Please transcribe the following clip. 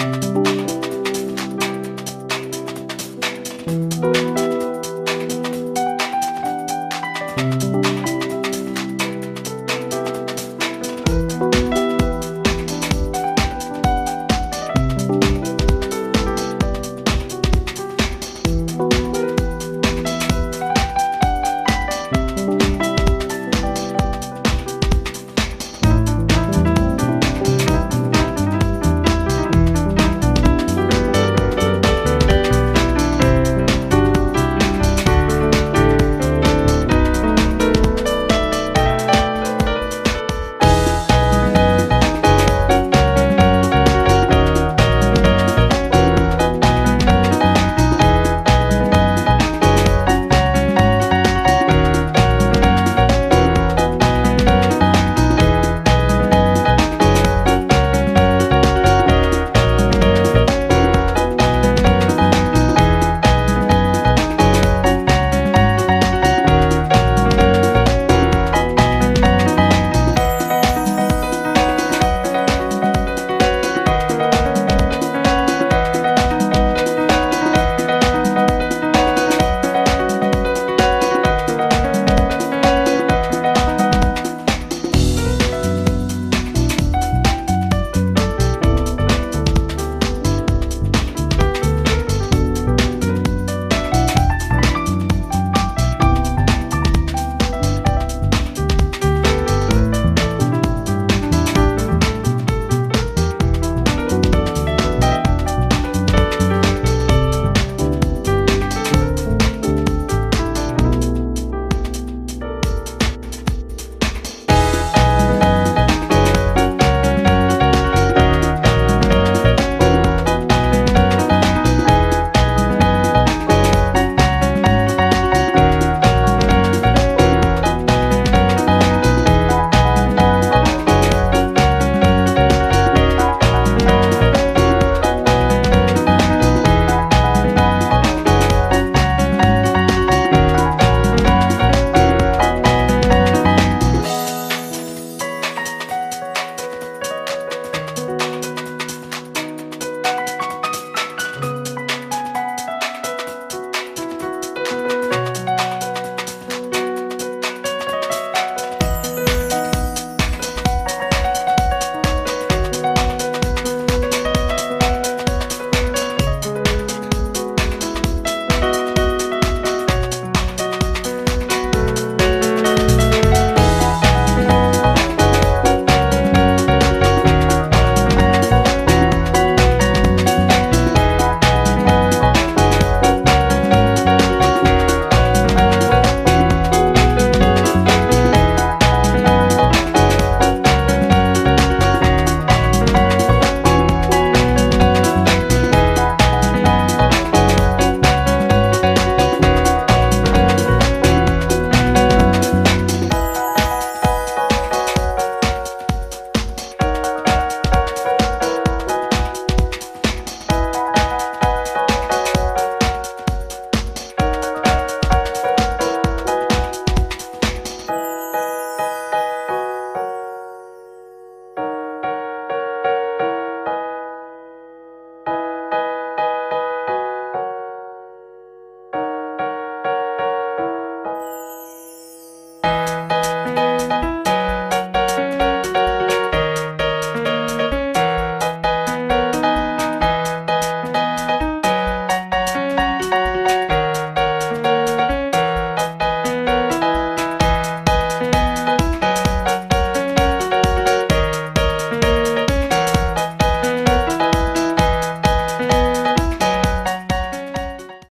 you